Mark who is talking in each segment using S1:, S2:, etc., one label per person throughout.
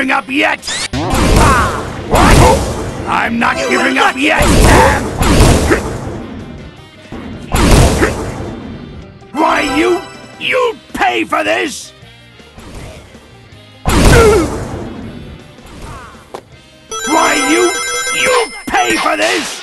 S1: giving up yet!
S2: What?
S1: I'm not
S2: You
S1: giving up
S2: not
S1: yet! Why, you... you pay for this! Why, you... you pay for this!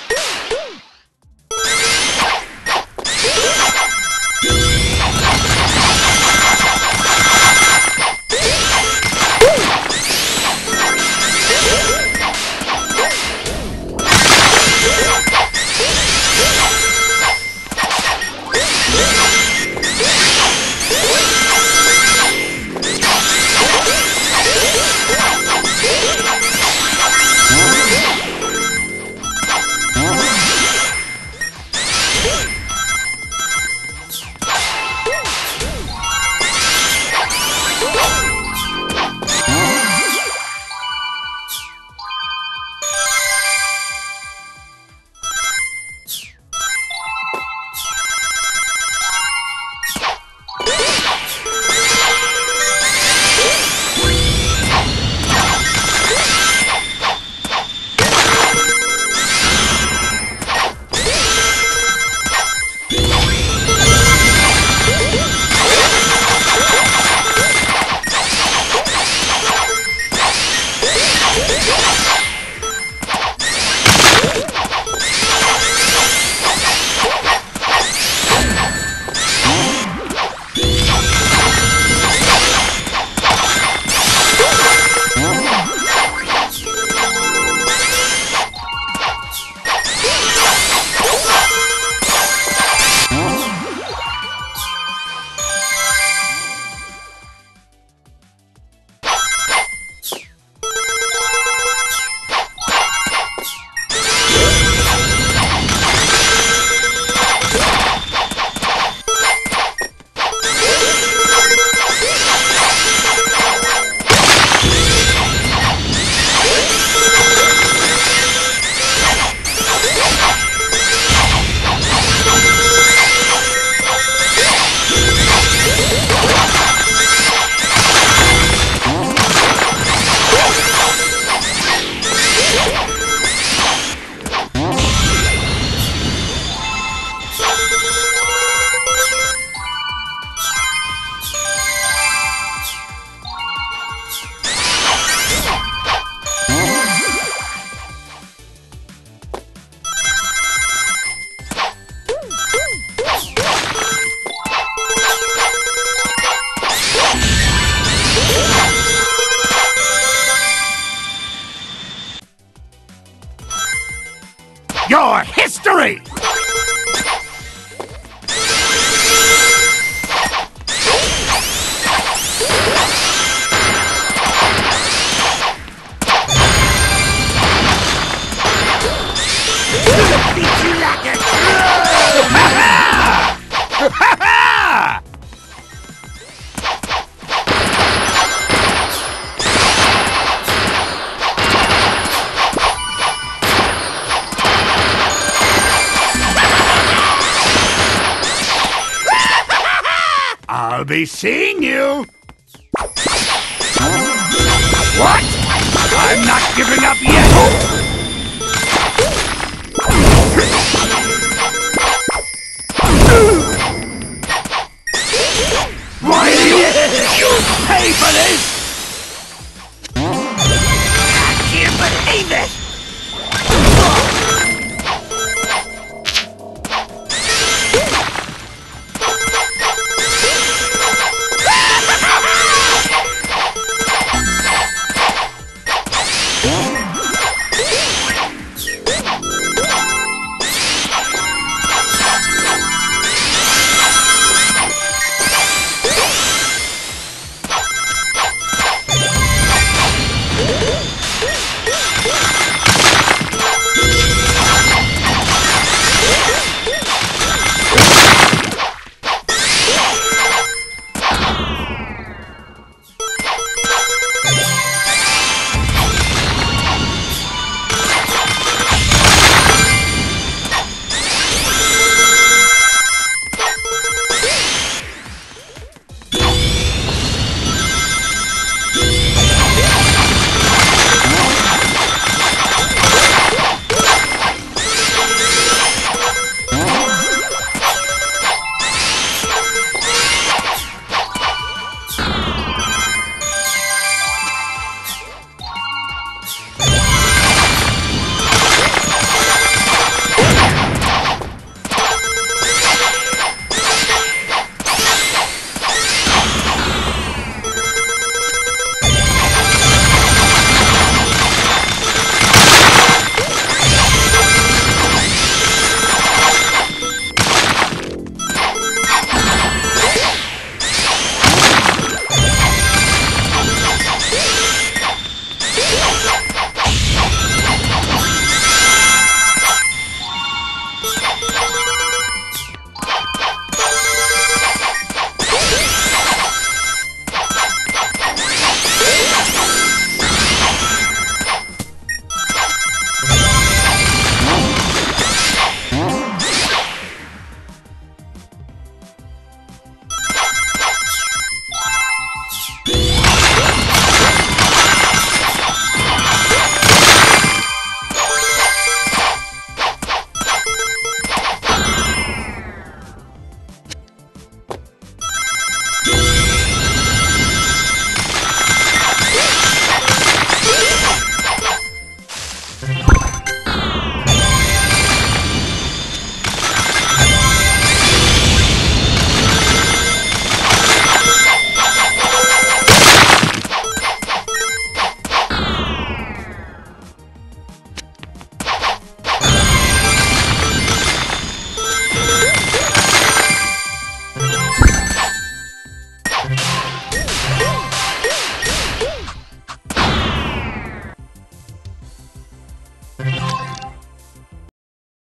S1: Your history! I'll be seeing you! What? I'm not giving up yet! Why do you, pay for this?